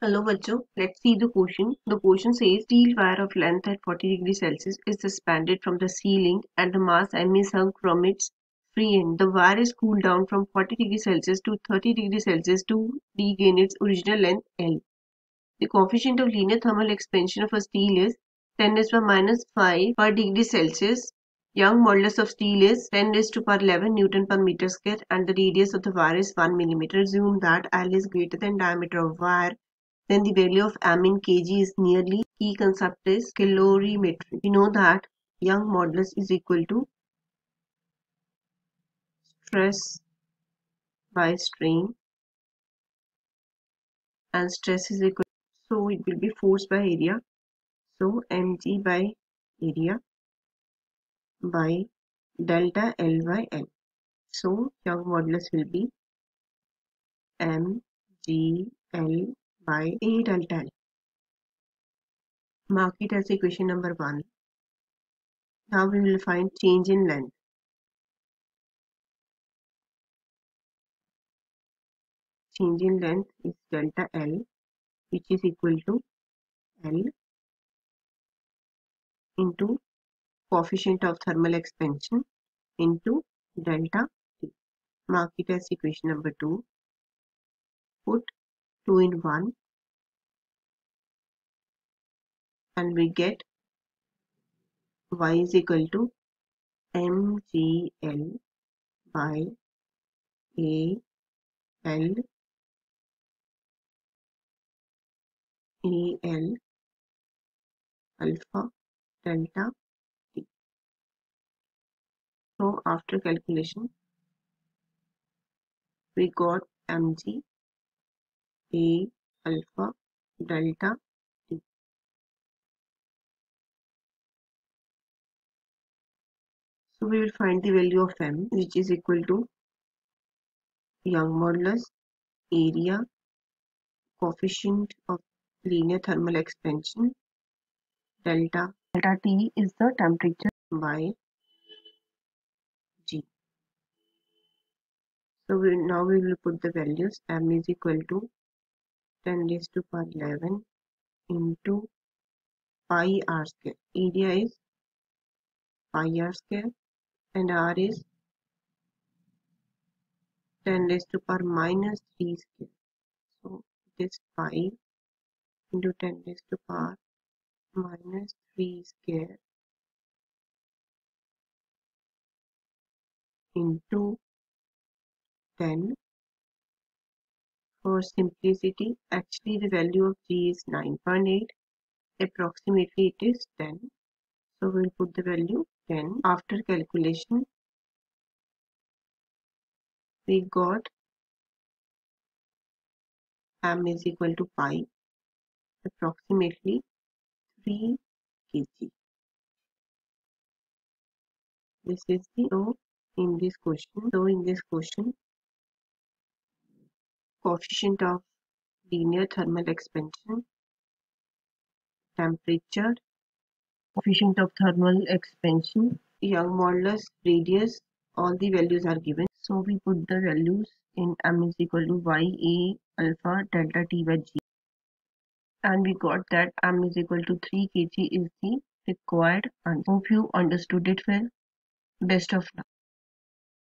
Hello bachcho, let's see the question. The question says steel wire of length at 40 degrees Celsius is suspended from the ceiling and the mass m is hung from its free end. The wire is cooled down from 40 degrees Celsius to 30 degrees Celsius to regain its original length L. The coefficient of linear thermal expansion of a steel is 10 raised to minus 5 per degree Celsius. Young modulus of steel is 10 raised to power 11 Newton per meter square and the radius of the wire is 1 millimeter. Assume that L is greater than diameter of wire then the value of m in kg is nearly key concept is calorimetry. We know that Young modulus is equal to stress by strain and stress is equal so it will be force by area so mg by area by delta L by L. So Young modulus will be mg L by A delta L. Mark it as equation number 1. Now we will find change in length. Change in length is delta L which is equal to L into coefficient of thermal expansion into delta T. Mark it as equation number 2. Put 2 in 1 and we get y is equal to mgl by a l a l alpha delta t. So after calculation we got mg a alpha delta T. So we will find the value of m which is equal to Young modulus area coefficient of linear thermal expansion delta delta T is the temperature by G. So we, now we will put the values m is equal to 10 raised to power 11 into pi r square. Area is pi r square and r is 10 raised to power minus 3 square. So it is pi into 10 raised to power minus 3 square into 10 for simplicity actually the value of g is 9.8 approximately it is 10 so we'll put the value then after calculation we got m is equal to pi approximately 3 kg. This is the O in this question. So in this question coefficient of linear thermal expansion temperature coefficient of thermal expansion, Young modulus, radius, all the values are given. So we put the values in m is equal to y a alpha delta t by g and we got that m is equal to 3 kg is the required answer. Hope you understood it well. Best of luck.